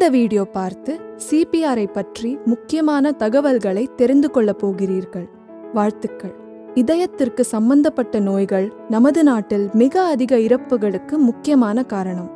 இந்த வீடியோ பார்த்து சிபிஆரை பற்றி முக்கியமான தகவல்களை தெரிந்து கொள்ளப் போகிறீர்கள். வாழ்த்துக்கள். இதயத்திற்கு சம்பந்தப்பட்ட நோய்கள் நமது நாட்டில் மிக அதிக இறப்புகளுக்கு முக்கியமான காரணம்.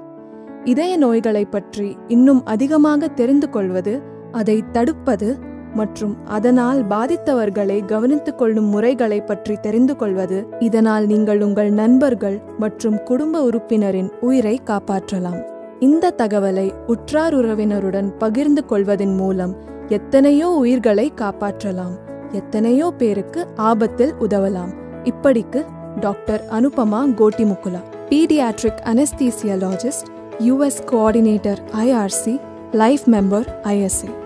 இதய நோய்களை பற்றி இன்னும் அதிகமாக தெரிந்து கொள்வது அதை தடுப்பது மற்றும் அதனால் பாதித்தவர்களை கவனித்துக் கொள்ளும் முறைகளை பற்றி தெரிந்து கொள்வது இதனால் நீங்கள் உங்கள் நண்பர்கள் மற்றும் குடும்ப உறுப்பினரின் உயிரை காப்பாற்றலாம். இந்த தகவலை உற்றார் உறவினருடன் பகிர்ந்து கொள்வதன் மூலம் எத்தனையோ உயிர்களை காப்பாற்றலாம். எத்தனையோ பேருக்கு ஆபத்தில் உதவலாம். இப்படிக்கு doctor Anupama Kottimukkula paediatric anaesthesiologist US coordinator IRC life member ISA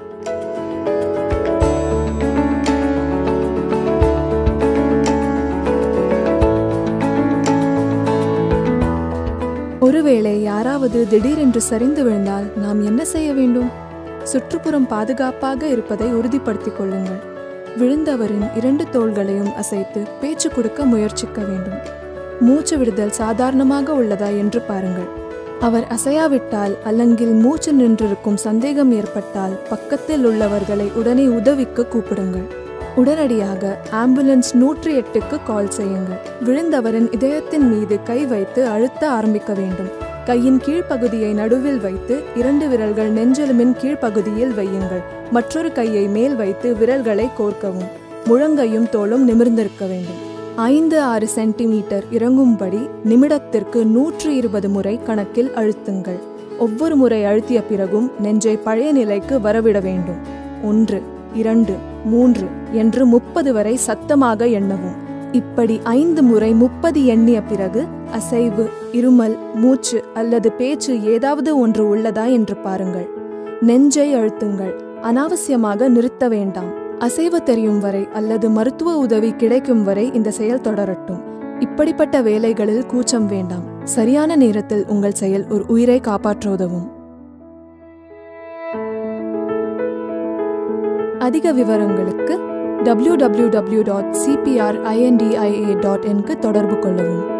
ஒருவேளை யாராவது திடீரென்று சரிந்து விழுந்தால் நாம் என்ன செய்ய வேண்டும்? சுற்றுப்புறம் பாதுகாப்பாக இருப்பதை உறுதிப்படுத்திக் கொள்ளுங்கள். விழுந்தவரின் இரண்டு தோள்களையும் அசைத்து பேச்சு கொடுக்க முயற்சிக்க வேண்டும். மூச்சு விடுதல் சாதாரணமாக உள்ளதா என்று பாருங்கள். அவர் அசையாவிட்டால் அல்லங்கில் மூச்சு நின்றிருக்கும் சந்தேகம் ஏற்பட்டால் பக்கத்தில் உள்ளவர்களை உடனே உதவிக்கு கூப்பிடுங்கள். உடனடியாக ஆம்புலன்ஸ் நூற்றி எட்டுக்கு கால் செய்யுங்கள் விழுந்தவரின் இதயத்தின் மீது கை வைத்து அழுத்த ஆரம்பிக்க வேண்டும். கையின் கீழ்ப்பகுதியை நடுவில் வைத்து இரண்டு விரல்கள் நெஞ்செலும்பின் கீழ்ப்பகுதியில் வையுங்கள். மற்றொரு கையை மேல் வைத்து விரல்களை கோர்க்கவும். முழங்கையும் தோளும் நிமிர்ந்திருக்க வேண்டும். ஐந்து ஆறு சென்டிமீட்டர் இறங்கும்படி நிமிடத்திற்கு நூற்று இருபது முறை கணக்கில் அழுத்துங்கள். ஒவ்வொரு முறை அழுத்திய பிறகும் நெஞ்சை பழைய நிலைக்கு வரவிட வேண்டும். ஒன்று இரண்டு. மூன்று என்று முப்பது வரை சத்தமாக எண்ணவும். இப்படி ஐந்து முறை முப்பது எண்ணிய பிறகு அசைவு இருமல் மூச்சு அல்லது பேச்சு ஏதாவது ஒன்று உள்ளதா என்று பாருங்கள். நெஞ்சை அழுத்துங்கள். அனாவசியமாக நிறுத்த வேண்டாம். அசைவு தெரியும் வரை அல்லது மருத்துவ உதவி கிடைக்கும் வரை இந்த செயல் தொடரட்டும். இப்படிப்பட்ட வேலைகளில் கூச்சம் வேண்டாம். சரியான நேரத்தில் உங்கள் செயல் ஒரு உயிரை காப்பாற்ற உதவும் அதிக விவரங்களுக்கு W W W dot CPR I N D I A dot இன்க்கு தொடர்பு கொள்ளவும்.